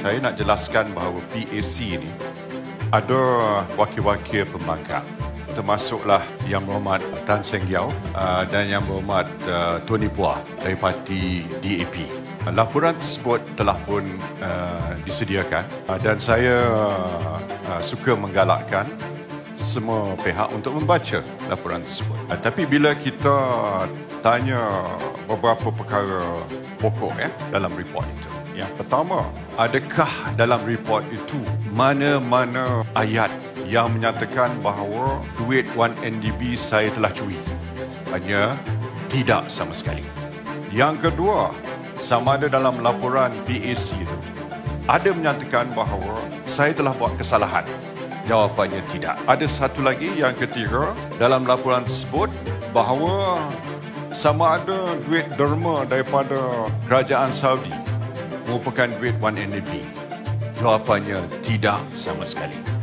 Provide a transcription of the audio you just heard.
Saya nak jelaskan bahawa PAC ni ada wakil-wakil pembangkang termasuklah Yang Berhormat Tan Seng Giau uh, dan Yang Berhormat uh, Tony Puah dari parti DAP. Laporan tersebut telah pun uh, disediakan uh, dan saya uh, suka menggalakkan semua pihak untuk membaca laporan tersebut. Uh, tapi bila kita tanya beberapa perkara pokok ya dalam report itu. Yang pertama, adakah dalam report itu mana-mana ayat yang menyatakan bahawa duit 1NDB saya telah curi? Hanya tidak sama sekali. Yang kedua, sama ada dalam laporan PAC itu ada menyatakan bahawa saya telah buat kesalahan. Jawapannya tidak. Ada satu lagi yang ketiga dalam laporan tersebut bahawa sama ada duit derma daripada kerajaan Saudi merupakan duit 1NDB. Jawapannya tidak sama sekali.